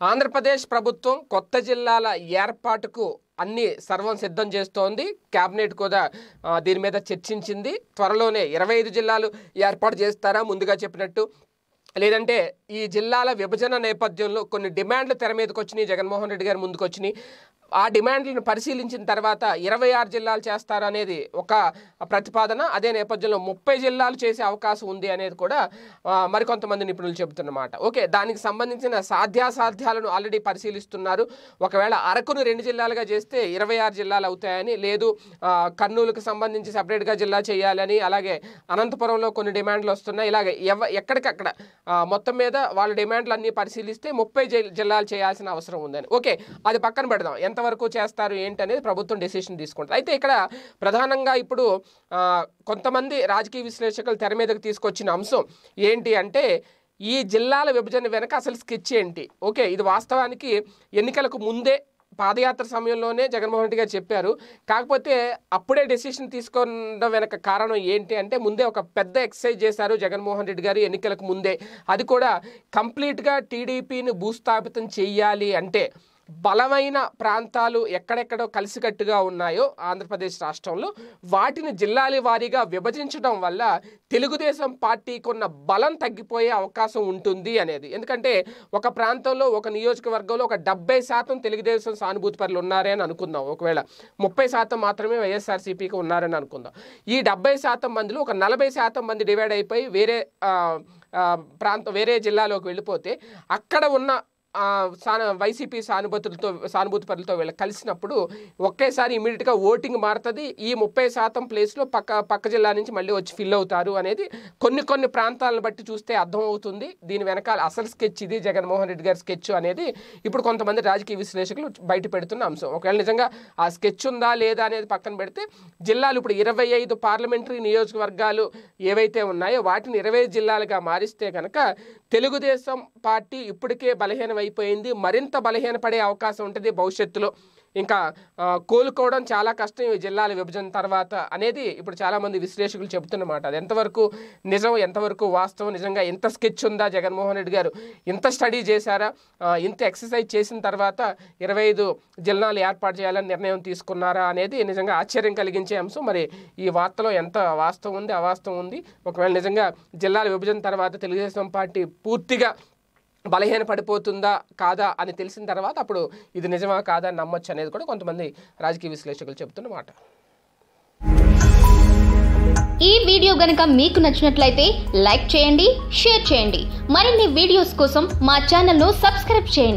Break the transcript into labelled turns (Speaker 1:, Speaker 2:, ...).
Speaker 1: ఆంధ్రప్రదేశ్ ప్రభుత్వం కొత్త జిల్లాల ఏర్పాటుకు అన్ని సర్వం సిద్ధం చేస్తోంది. క్యాబినెట్ కూడా దీని మీద చర్చించింది. త్వరలోనే ఇరవై ఐదు జిల్లాలు ఏర్పాటు చేస్తారా? ముందుగా చెప్పినట్టు. లేదంటే ఈ జిల్లాల విభజన నేపథ్యంలో కొన్ని డిమాండ్లు తెర మీదకి వచ్చినాయి. జగన్మోహన్ రెడ్డి గారు ముందుకు వచ్చినాయి. ఆ డిమాండ్లను పరిశీలించిన తర్వాత ఇరవై ఆరు జిల్లాలు చేస్తారనేది ఒక ప్రతిపాదన. అదే నేపథ్యంలో ముప్పై జిల్లాలు చేసే అవకాశం ఉంది అనేది కూడా మరికొంతమంది నిపుణులు చెబుతున్నమాట. ఓకే దానికి సంబంధించిన సాధ్యాసాధ్యాలను ఆల్రెడీ పరిశీలిస్తున్నారు. ఒకవేళ అరకును రెండు జిల్లాలుగా చేస్తే ఇరవై ఆరు జిల్లాలు అవుతాయని లేదు కర్నూలుకు సంబంధించి సపరేట్గా జిల్లా చేయాలని అలాగే అనంతపురంలో కొన్ని డిమాండ్లు వస్తున్నాయి. ఇలాగే ఎవ ఎక్కడికక్కడ మొత్తం మీద వాళ్ళ డిమాండ్లు అన్నీ పరిశీలిస్తే ముప్పై జిల్లాలు చేయాల్సిన అవసరం ఉందని. ఓకే అది పక్కన పెడదాం. ఎంతవరకు చేస్తారు ఏంటి అనేది ప్రభుత్వం డెసిషన్ తీసుకుంటుంది. అయితే ఇక్కడ ప్రధానంగా ఇప్పుడు కొంతమంది రాజకీయ విశ్లేషకులు తెర మీదకి తీసుకొచ్చిన అంశం ఏంటి అంటే ఈ జిల్లాల విభజన వెనక అసలు స్కెచ్ ఏంటి? ఓకే ఇది వాస్తవానికి ఎన్నికలకు ముందే పాదయాత్ర సమయంలోనే జగన్మోహన్ రెడ్డి గారు చెప్పారు. కాకపోతే అప్పుడే డెసిషన్ తీసుకోవడం వెనక కారణం ఏంటి అంటే ముందే ఒక పెద్ద ఎక్సర్సైజ్ చేశారు జగన్మోహన్ రెడ్డి గారు ఎన్నికలకు ముందే. అది కూడా కంప్లీట్గా టీడీపీని భూస్థాపితం చేయాలి అంటే బలమైన ప్రాంతాలు ఎక్కడెక్కడో కలిసికట్టుగా ఉన్నాయో ఆంధ్రప్రదేశ్ రాష్ట్రంలో వాటిని జిల్లాల వారీగా విభజించడం వల్ల తెలుగుదేశం పార్టీకి ఉన్న బలం తగ్గిపోయే అవకాశం ఉంటుంది అనేది. ఎందుకంటే ఒక ప్రాంతంలో ఒక నియోజకవర్గంలో ఒక డెబ్బై శాతం తెలుగుదేశం సానుభూతి పరులు ఉన్నారే అని అనుకుందాం. ఒకవేళ ముప్పై శాతం మాత్రమే వైఎస్ఆర్సీపీకి ఉన్నారని అనుకుందాం. ఈ డెబ్బై శాతం మందిలో ఒక నలభై శాతం మంది డివైడ్ అయిపోయి వేరే ప్రాంతం వేరే జిల్లాలోకి వెళ్ళిపోతే అక్కడ ఉన్న సాన వైసీపీ సానుభూతులతో సానుభూతి పరులతో వీళ్ళు కలిసినప్పుడు ఒకేసారి ఇమీడియట్గా ఓటింగ్ మారుతుంది. ఈ ముప్పై శాతం ప్లేస్లో పక్క పక్క జిల్లా నుంచి మళ్ళీ వచ్చి ఫిల్ అవుతారు అనేది కొన్ని కొన్ని ప్రాంతాలను బట్టి చూస్తే అర్థమవుతుంది దీని వెనకాల అసలు స్కెచ్ ఇది జగన్మోహన్ రెడ్డి గారి స్కెచ్ అనేది ఇప్పుడు కొంతమంది రాజకీయ విశ్లేషకులు బయట పెడుతున్న అంశం. ఒకవేళ నిజంగా ఆ స్కెచ్ ఉందా లేదా అనేది పక్కన పెడితే జిల్లాలు ఇప్పుడు ఇరవై ఐదు పార్లమెంటరీ నియోజకవర్గాలు ఏవైతే ఉన్నాయో వాటిని ఇరవై జిల్లాలుగా మారిస్తే కనుక తెలుగుదేశం పార్టీ ఇప్పటికే అయిపోయింది మరింత బలహీనపడే అవకాశం ఉంటుంది భవిష్యత్తులో. ఇంకా కోలుకోవడం చాలా కష్టం ఈ జిల్లాల విభజన తర్వాత అనేది ఇప్పుడు చాలామంది విశ్లేషకులు చెబుతున్నమాట. అది ఎంతవరకు నిజం ఎంతవరకు వాస్తవం నిజంగా ఎంత స్కెచ్ ఉందా జగన్మోహన్ రెడ్డి గారు? ఇంత స్టడీ చేశారా? ఇంత ఎక్సర్సైజ్ చేసిన తర్వాత ఇరవై ఐదు జిల్లాలు ఏర్పాటు చేయాలని నిర్ణయం తీసుకున్నారా అనేది నిజంగా ఆశ్చర్యం కలిగించే అంశం. మరి ఈ వార్తలో ఎంత వాస్తవం ఉంది అవాస్తవం ఉంది? ఒకవేళ నిజంగా జిల్లాల విభజన తర్వాత తెలుగుదేశం పార్టీ పూర్తిగా బలహీన పడిపోతుందా కాదా అని తెలిసిన తర్వాత అప్పుడు ఇది నిజమా కాదా నమ్మొచ్చు అనేది కూడా కొంతమంది రాజకీయ విశ్లేషకులు చెబుతున్న మాట.
Speaker 2: ఈ వీడియో గనక మీకు నచ్చినట్లయితే లైక్ చేయండి షేర్ చేయండి. మరిన్ని వీడియోస్ కోసం మా ఛానల్ను సబ్స్క్రైబ్ చేయండి.